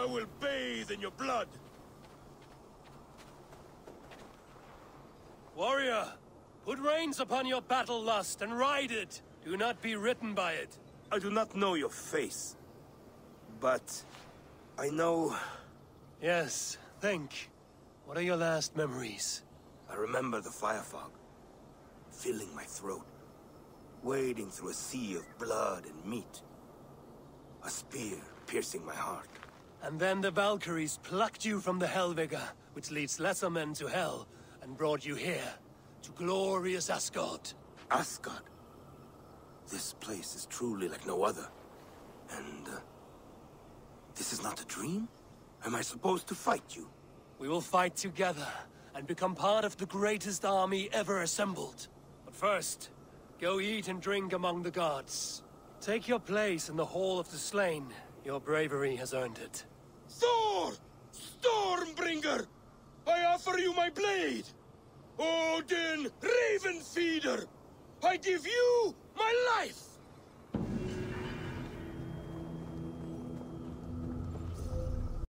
I will bathe in your blood. Warrior, put reins upon your battle lust and ride it. Do not be ridden by it. I do not know your face. But... I know... Yes, think. What are your last memories? I remember the fire fog. Filling my throat. Wading through a sea of blood and meat. A spear piercing my heart. And then the Valkyries plucked you from the Helvegr, which leads lesser men to Hell, and brought you here, to glorious Asgard. Asgard? This place is truly like no other. And, uh, This is not a dream? Am I supposed to fight you? We will fight together, and become part of the greatest army ever assembled. But first, go eat and drink among the gods. Take your place in the Hall of the Slain. Your bravery has earned it. Thor! Stormbringer! I offer you my blade! Odin, Raven Feeder! I give you my life!